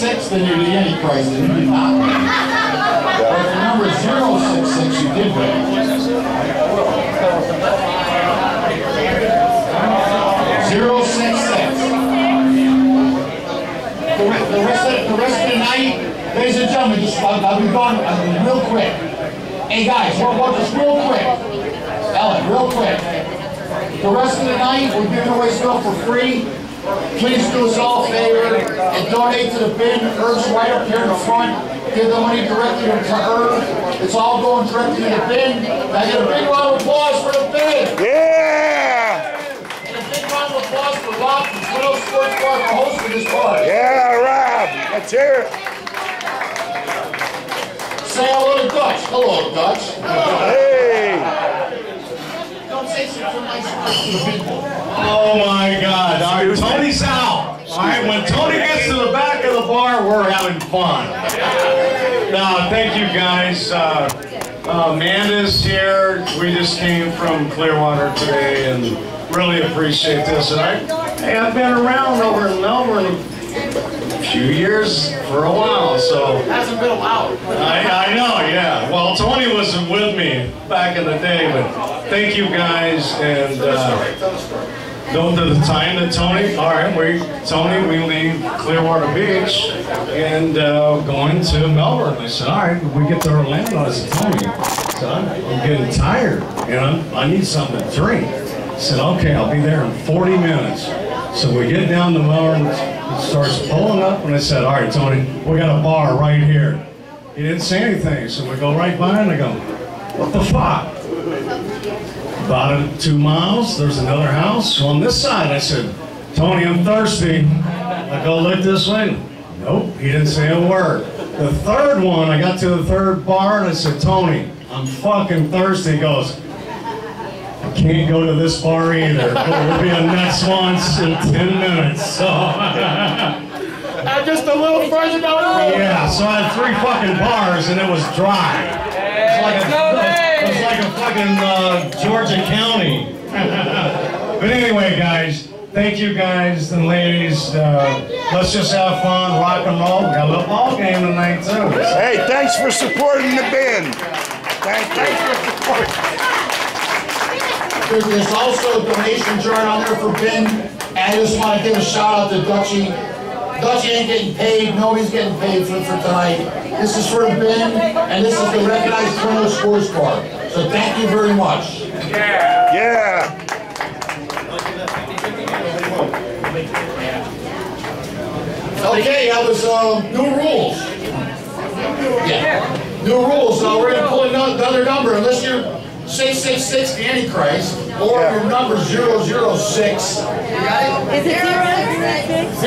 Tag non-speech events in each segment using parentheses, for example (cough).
066, then you're the Antichrist, and you did not win. But if the number is 066, you did win. 066. The the rest of, the rest of the night, ladies and gentlemen, just, I'll, I'll be gone, I'll be real quick. Hey guys, what about just real quick? Ellen, real quick. The rest of the night, we're giving away stuff for free. Please do us all a favor and donate to the bin. Herb's right up here in the front. Give the money directly to Herb. It's all going directly to the bin. Now get a big round of applause for the bin. Yeah! And a big round of applause for Rob from Widow Sports Bar for hosting this party. Yeah, Rob. Let's hear it. Say hello to Dutch. Hello, Dutch. Hey! Don't say something nice to the people. Oh my God! All right, Tony's out. All right, when Tony gets to the back of the bar, we're having fun. No, thank you guys. Uh, uh, Amanda's here. We just came from Clearwater today, and really appreciate this. And I, hey, I've been around over in Melbourne a few years for a while, so. Hasn't been allowed. I, I know, yeah. Well, Tony wasn't with me back in the day, but thank you guys and uh, know the time that Tony. All right, we Tony, we leave Clearwater Beach and uh, going to Melbourne. I said, all right, we get to Orlando. I said, Tony, I I'm getting tired, you know. I need something to drink. I said, okay, I'll be there in 40 minutes. So we get down to Melbourne. Starts pulling up, and I said, all right, Tony, we got a bar right here. He didn't say anything, so we go right by and I go, what the fuck? About two miles, there's another house. So on this side, I said, Tony, I'm thirsty. I go look this way. Nope, he didn't say a word. The third one, I got to the third bar and I said, Tony, I'm fucking thirsty. He goes, can't go to this bar either. (laughs) We'll be on next once in 10 minutes. So. Uh, just a little further down the road. Yeah, so I had three fucking bars and it was dry. It's like a, it's like a fucking uh, Georgia county. but anyway, guys, thank you guys and ladies. Uh, let's just have fun, rock and roll. We got a little ball game tonight too. Hey, thanks for supporting the band. Thank you. There- There's also a donation jar on there for BIN. And I just want to give a shout out to Dutchie. Dutchie ain't getting paid, nobody's getting paid for, for tonight. This is for BIN, and this is the recognized Twin Oaks Sports Bar. So thank you very much. Yeah. Yeah. Okay, that was, uh, new rules. Yeah, new rules, so we're gonna pull another number, unless you're 666 Antichrist, or yeah. your number 006. You got it? Is it 006? 006.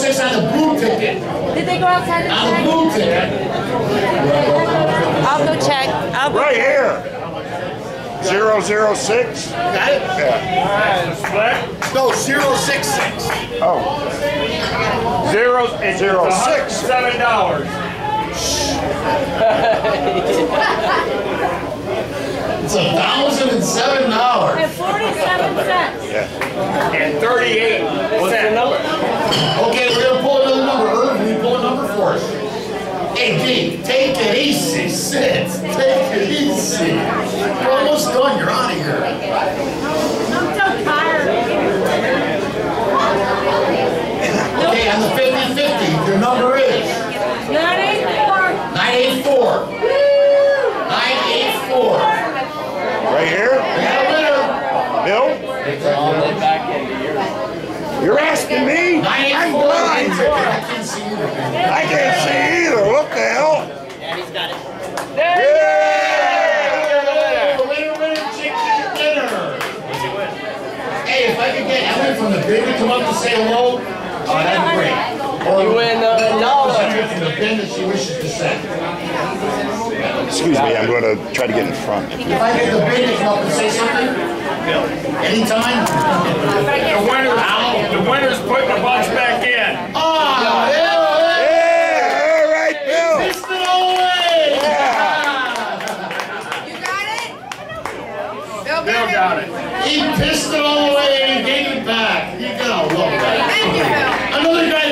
006 on the blue ticket. Did they go outside the On the blue ticket. I'll go check. I'll go right here. 006? Got it? Yeah. Right. No, 066. Oh. Zero, it's Zero, $107. It's a thousand and seven dollars. And forty-seven cents. And thirty-eight. What's the number? Okay, we're gonna pull another number. Irv, will you pull a number for us? Hey, G, take it easy, sit, take it easy. You're almost done, you're out of here. I'm so tired. Okay, on the fifty-fifty, your number is Nine eight four. Nine eight four. Nine eight four. Right here. We got a winner. Bill. You're asking me? Nine I'm blind. I can't see either. I can't see either. What the hell? Yeah, he's got it. Yeah. Winner, winner, chicken dinner. Hey, if I could get Ellen from the bin to come up to say hello, oh, that'd be great. Or You win a dollar. Representative from that she wishes to send. Excuse me. I'm going to try to get in front. If I get the bin to come up and say something, anytime. The winner's out. The winner's putting the box back in. Ah, yeah, Yeah. All right, yeah. Bill. Pissed it all away. You got it? Bill Bill got it. He pissed it all away and gave it back. You go, look. Thank you, Bill. Another guy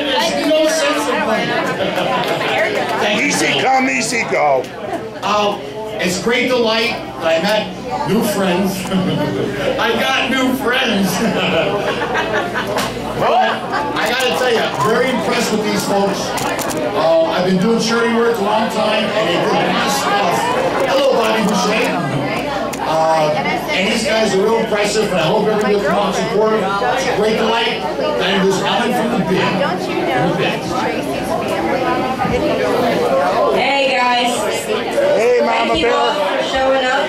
them easy go. Uh, it's great delight that I met new friends. (laughs) I got new friends. (laughs) but I gotta tell you, I'm very impressed with these folks. Uh, I've been doing charity work a long time, and they did a lot of stuff. Hello, Bobby Boucher. Uh, and these guys are real impressive, and I hope everybody will come out and support them. It's a great delight. And there's Ellen from the bin. Don't you know that's Tracy's family? Hey guys, Hey, Mama thank you all for showing up.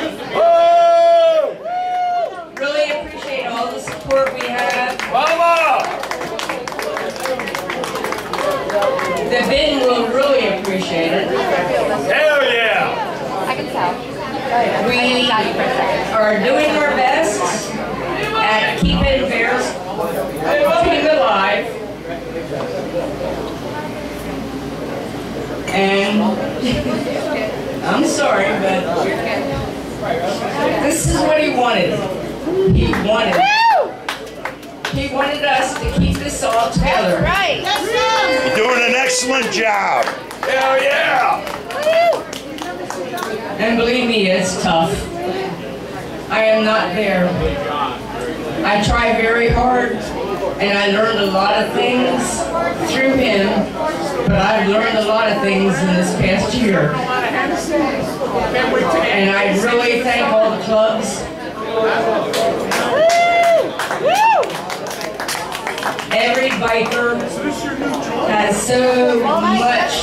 Really appreciate all the support we have. Mama! The bin will really appreciate it. Hell yeah! I can tell. We are doing our best at keeping bears keeping alive. And I'm sorry, but this is what he wanted. He wanted. He wanted us to keep this all together. Right. You're doing an excellent job. Hell yeah! And believe me, it's tough. I am not there. I try very hard, and I learned a lot of things through him, but I've learned a lot of things in this past year. And I really thank all the clubs. Every biker has so much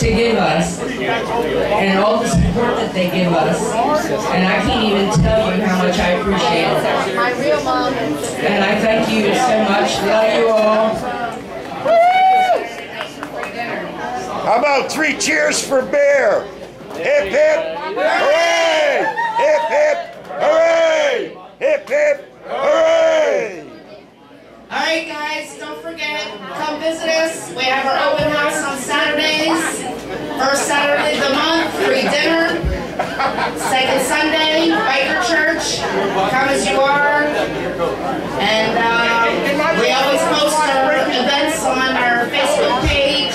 to give us and all the support that they give us. And I can't even tell you how much I appreciate it. My real mom. And I thank you so much. Love you all. How about three cheers for Bear? Hip hip, hooray! Hip hip, hooray! Hip hip, hooray! All right, guys, don't forget, come visit us. We have our open house on Saturdays. First Saturday of the month, free dinner. Second Sunday, biker church. Come as you are. And uh, we always post our events on our Facebook page.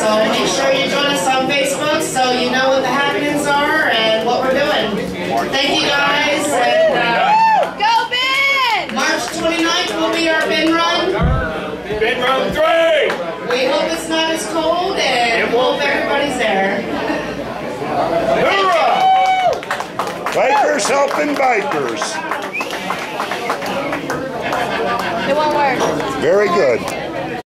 So make sure you join us on Facebook so you know what the happenings are and what we're doing. Thank you guys. And, uh, Go BIN! March 29th will be our bin run. Been round three! We hope it's not as cold and hope everybody's there. Hoorah! Bikers helping bikers. It won't work. Very good.